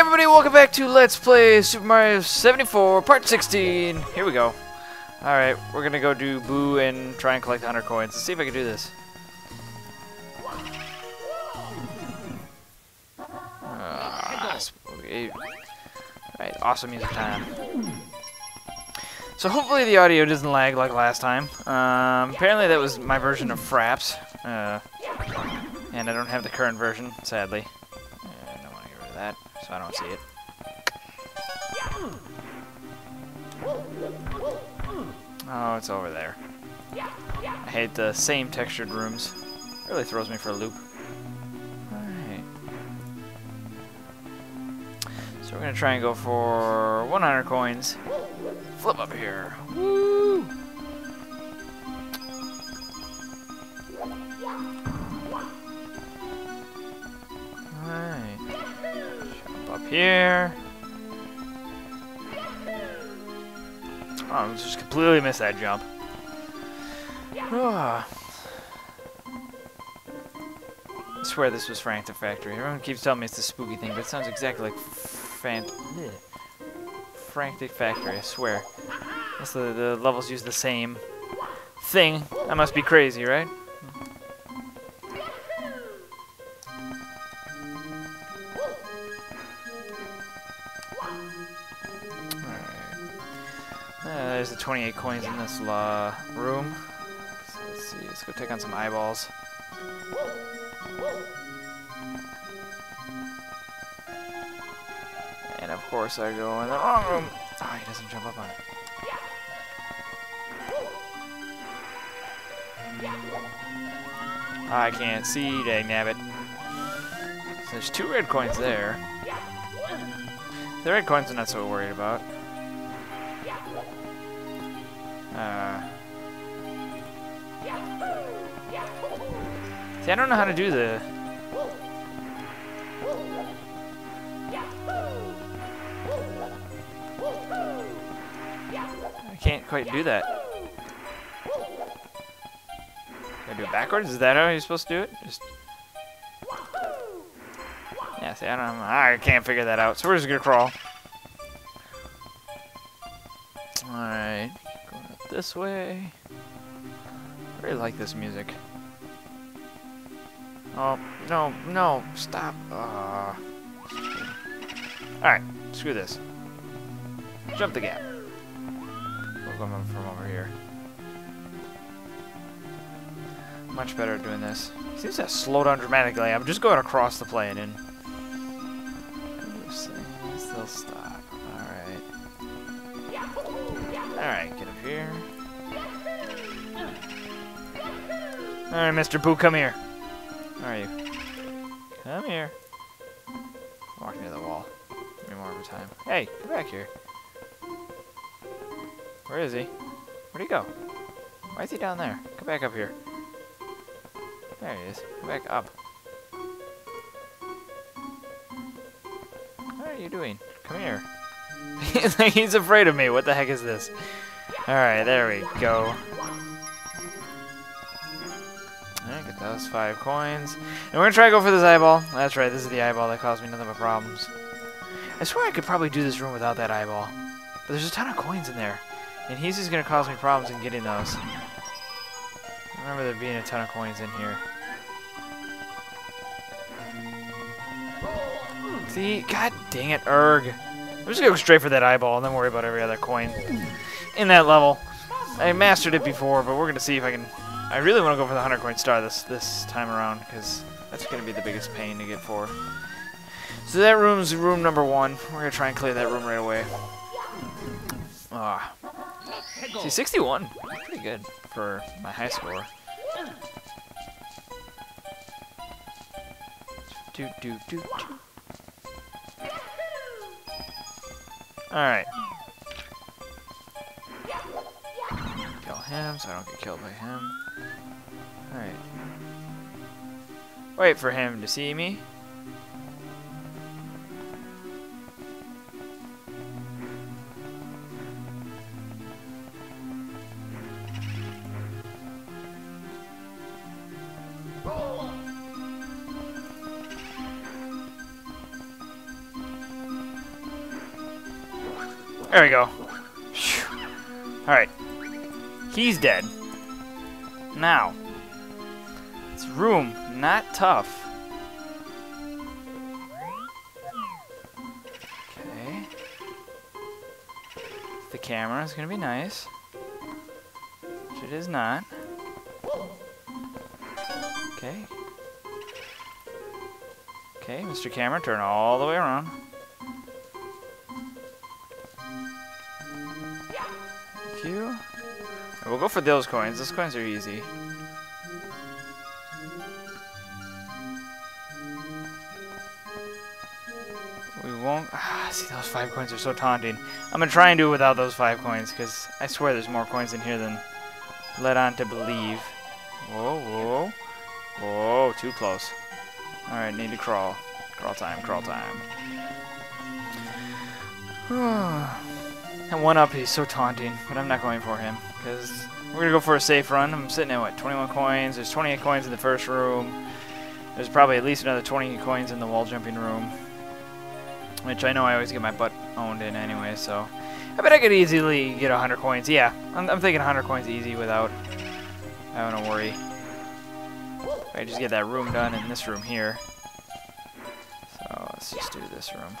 everybody, welcome back to Let's Play Super Mario 74, Part 16. Here we go. Alright, we're gonna go do Boo and try and collect 100 coins. Let's see if I can do this. Ah, spooky. Alright, awesome music time. So hopefully the audio doesn't lag like last time. Um, apparently that was my version of Fraps. Uh, and I don't have the current version, sadly. That, so I don't see it. Oh, it's over there. I hate the same textured rooms. really throws me for a loop. Alright. So we're gonna try and go for 100 coins. Flip up here. Woo! Here. Oh, I just completely missed that jump. Ah. I swear this was Frantic Factory. Everyone keeps telling me it's the spooky thing, but it sounds exactly like bleh. Frantic Factory, I swear. Guess the, the levels use the same thing. That must be crazy, right? There's the 28 coins in this uh, room. So let's see, let's go take on some eyeballs. And of course I go in the wrong room. Oh, he doesn't jump up on it. I can't see, dang nabbit. So there's two red coins there. The red coins I'm not so worried about. Uh, see, I don't know how to do the... I can't quite do that. Can I do it backwards? Is that how you're supposed to do it? Just... Yeah, see, I don't know. I can't figure that out. So we're just gonna crawl. This way. I really like this music. Oh, no, no, stop. Uh, Alright, screw this. Jump the gap. We'll come from over here. Much better at doing this. Seems to slow down dramatically. I'm just going across the plane and... Still stop. Alright, Mr. Boo, come here. Where are you? Come here. Walk near the wall. Give me more of a time. Hey, come back here. Where is he? Where'd he go? Why is he down there? Come back up here. There he is. Come back up. What are you doing? Come here. He's afraid of me. What the heck is this? Alright, there we go. Five coins. And we're gonna try to go for this eyeball. That's right, this is the eyeball that caused me nothing but problems. I swear I could probably do this room without that eyeball. But there's a ton of coins in there. And he's just gonna cause me problems in getting those. I remember there being a ton of coins in here. See? God dang it, Erg. I'm just gonna go straight for that eyeball and then worry about every other coin in that level. I mastered it before, but we're gonna see if I can. I really want to go for the 100 coin star this this time around because that's gonna be the biggest pain to get for. So that room's room number one. We're gonna try and clear that room right away. Ah. See, 61. Pretty good for my high score. Do do do do. Alright. Him so I don't get killed by him. Alright. Wait for him to see me. There we go. He's dead. Now. It's room, not tough. Okay. The camera is to be nice. Which it is not. Okay. Okay, Mr. Camera, turn all the way around. Go for those coins. Those coins are easy. We won't... Ah, see, those five coins are so taunting. I'm going to try and do it without those five coins, because I swear there's more coins in here than led on to believe. Whoa, whoa. Whoa, too close. Alright, need to crawl. Crawl time, crawl time. and one up, he's so taunting, but I'm not going for him, because we're to go for a safe run. I'm sitting at, what, 21 coins? There's 28 coins in the first room. There's probably at least another 20 coins in the wall jumping room. Which I know I always get my butt owned in anyway, so... I bet I could easily get 100 coins. Yeah, I'm, I'm thinking 100 coins easy without having to worry. I just get that room done in this room here. So let's just do this room.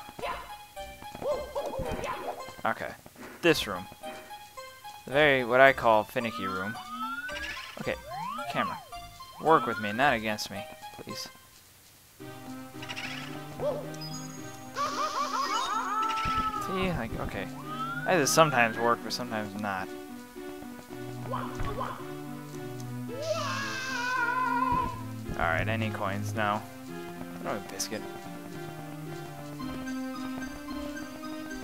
Okay, this room. Very, what I call finicky room. Okay, camera. Work with me, not against me, please. See, like, okay. That does sometimes work, but sometimes not. Alright, any coins? now. I don't have a biscuit.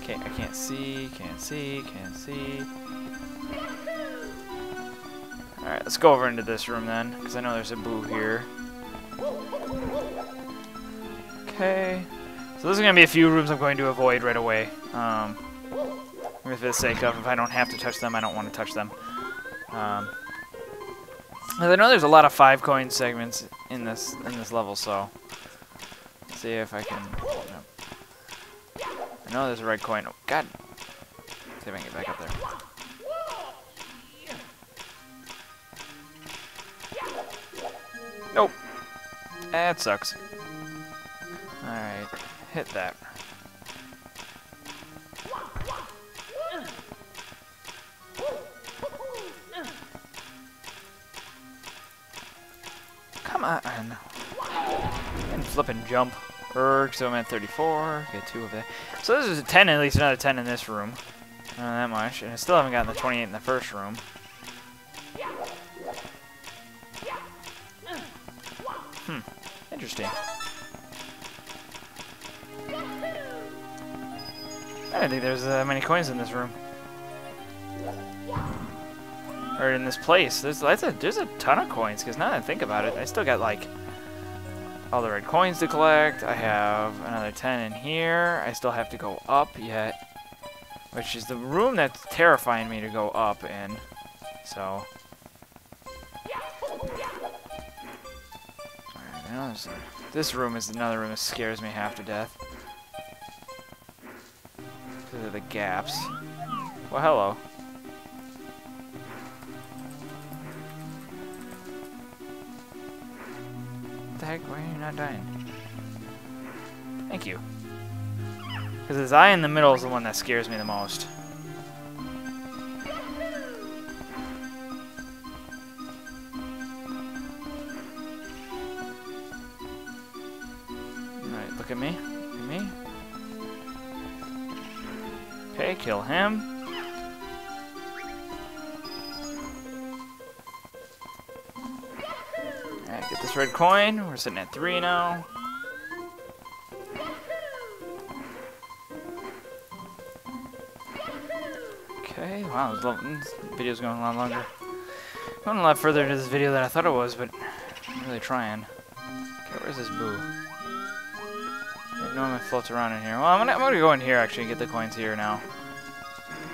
Okay, I can't see, can't see, can't see. Alright, let's go over into this room then, because I know there's a boo here. Okay. So there's going to be a few rooms I'm going to avoid right away. Um, for the sake of, if I don't have to touch them, I don't want to touch them. Um, I know there's a lot of five coin segments in this in this level, so let's see if I can. I know there's a red coin. Oh, God. see if I can get back up there. Eh, that sucks. Alright. Hit that. Come on. And flip and jump. Erg, so I'm at 34. Get two of that. So this is a 10, at least another 10 in this room. Not that much. And I still haven't gotten the 28 in the first room. Hmm. Interesting. I don't think there's that many coins in this room. Or in this place. There's, a, there's a ton of coins, because now that I think about it, I still got, like, all the red coins to collect. I have another 10 in here. I still have to go up yet. Which is the room that's terrifying me to go up in. So... Alright, this room is another room that scares me half to death. Because of the gaps. Well, hello. What the heck? Why are you not dying? Thank you. Because his eye in the middle is the one that scares me the most. Look at me. Look at me. Okay, kill him. Alright, get this red coin. We're sitting at three now. Okay, wow, this video's going a lot longer. Going a lot further into this video than I thought it was, but I'm really trying. Okay, where's this boo? normally floats around in here. Well, I'm gonna, I'm gonna go in here, actually, and get the coins here now.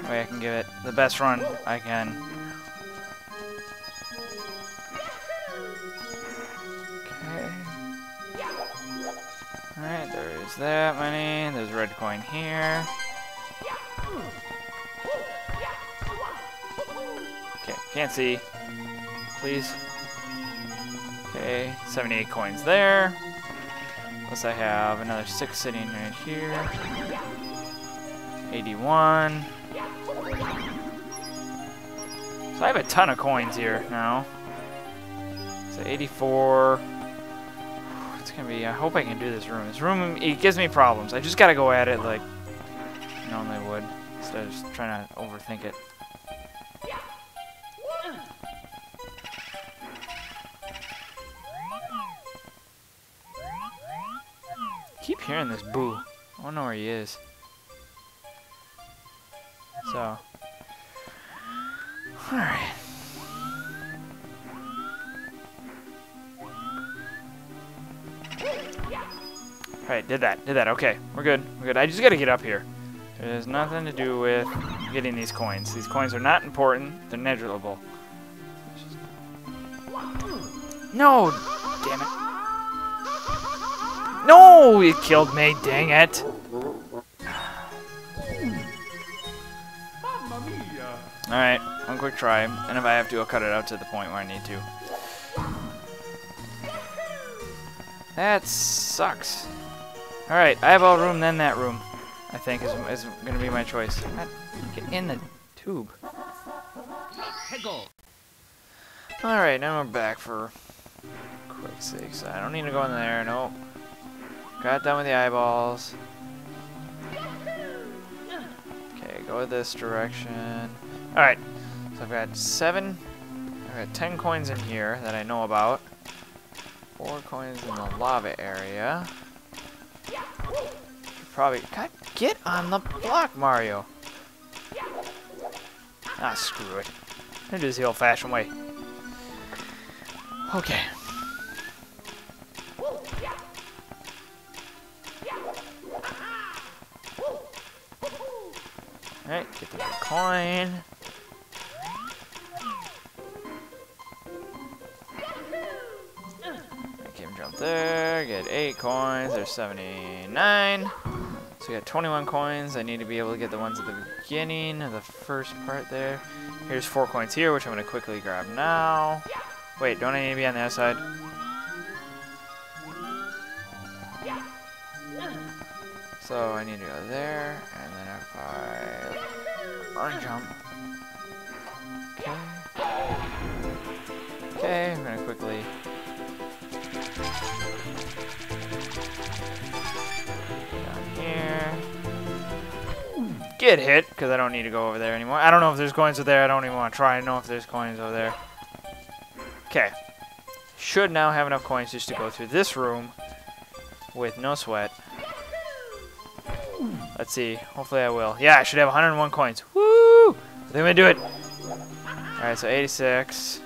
Way I can give it the best run I can. Alright, there's that money. There's a red coin here. Okay, can't see. Please. Okay, 78 coins there. Plus I have another 6 sitting right here. 81. So I have a ton of coins here now. So 84. It's gonna be, I hope I can do this room. This room, it gives me problems. I just gotta go at it like I normally would. Instead of just trying to overthink it. Hearing this boo. I don't know where he is. So. Alright. Alright, did that. Did that. Okay, we're good. We're good. I just gotta get up here. It has nothing to do with getting these coins. These coins are not important. They're negligible. No! Damn it. No! It killed me. Dang it. Alright, one quick try. And if I have to, I'll cut it out to the point where I need to. That sucks. Alright, I have all room, then that room. I think is, is going to be my choice. Get in the tube. Alright, now we're back for quick sakes. I don't need to go in there, nope. Got done with the eyeballs. Okay, go this direction. Alright, so I've got seven, I've got ten coins in here that I know about. Four coins in the lava area. Probably, God, get on the block, Mario. Ah, screw it. Gonna do this the old-fashioned way. Okay. Alright, get the coin. Him jump there, get 8 coins, there's 79. So we got 21 coins. I need to be able to get the ones at the beginning of the first part there. Here's 4 coins here, which I'm going to quickly grab now. Wait, don't I need to be on the other side? So I need to go there, and then if I run jump. Okay. Okay, I'm gonna quickly down here. Get hit, because I don't need to go over there anymore. I don't know if there's coins over there. I don't even want to try to know if there's coins over there. Okay. Should now have enough coins just to go through this room with no sweat. Let's see. Hopefully I will. Yeah, I should have 101 coins. Woo! I think I'm gonna do it. Alright, so 86.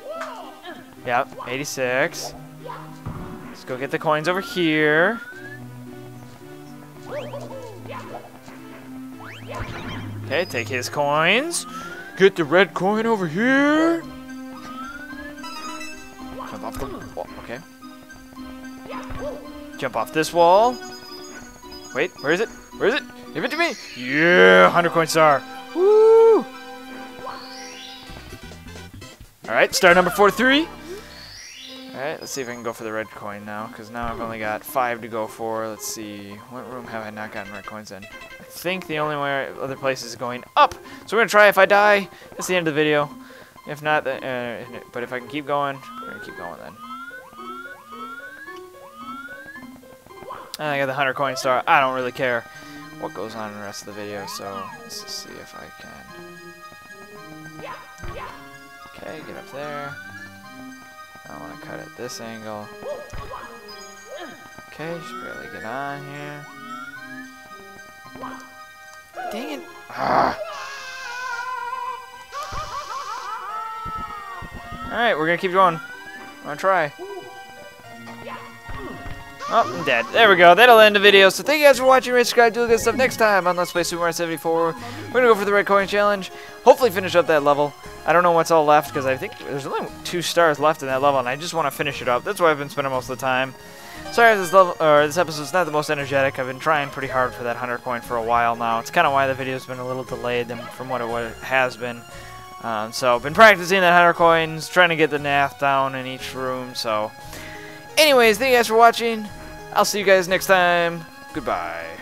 Yep, 86. Let's go get the coins over here. Okay, take his coins. Get the red coin over here. Jump off the wall. Okay. Jump off this wall. Wait, where is it? Where is it? Give it to me! Yeah, 100 coin star. Woo! Alright, star number 43. Alright, let's see if I can go for the red coin now, because now I've only got five to go for. Let's see, what room have I not gotten red coins in? I think the only way other place is going up. So we're going to try if I die. That's the end of the video. If not, then, uh, but if I can keep going, we're going to keep going then. And I got the 100 coin star. I don't really care what goes on in the rest of the video, so let's just see if I can. Okay, get up there. I want to cut at this angle. Okay, just barely get on here. Dang it! Ah. Alright, we're gonna keep going. I'm gonna try. Oh, I'm dead. There we go. That'll end the video. So thank you guys for watching. Rate, subscribe, do good stuff. Next time on Let's Play Super Mario 74, we're going to go for the Red Coin Challenge. Hopefully finish up that level. I don't know what's all left because I think there's only two stars left in that level, and I just want to finish it up. That's why I've been spending most of the time. Sorry this level or this episode's not the most energetic. I've been trying pretty hard for that 100 coin for a while now. It's kind of why the video's been a little delayed than from what it, what it has been. Um, so, I've been practicing that 100 coins, trying to get the Nath down in each room. So, anyways, thank you guys for watching. I'll see you guys next time. Goodbye.